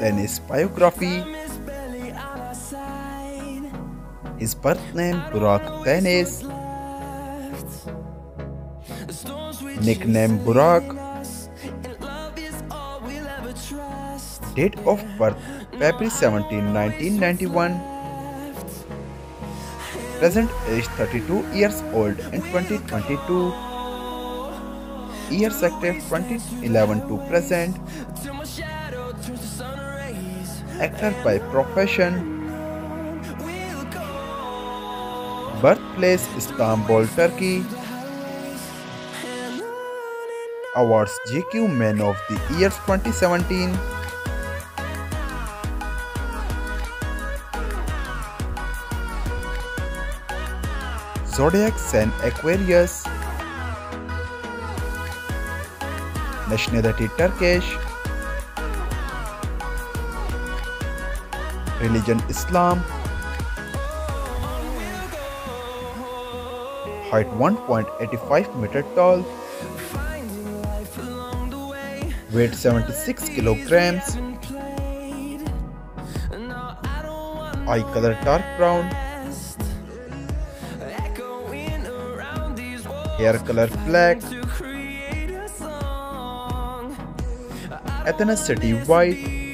Deniz biography. His birth name Burak Deniz. Nickname Burak. Date of birth February 17, 1991. Present age 32 years old in 2022. Years active 2011 to present. Actor by profession. Birthplace Istanbul, Turkey. Awards GQ Man of the Year 2017. Zodiac sign Aquarius. Nationality Turkish. Religion Islam. Height 1.85 meter tall. Weight 76 kilograms. Eye color dark brown. Hair color black. Ethnicity white.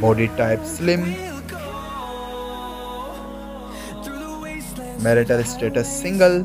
Body type slim marital status single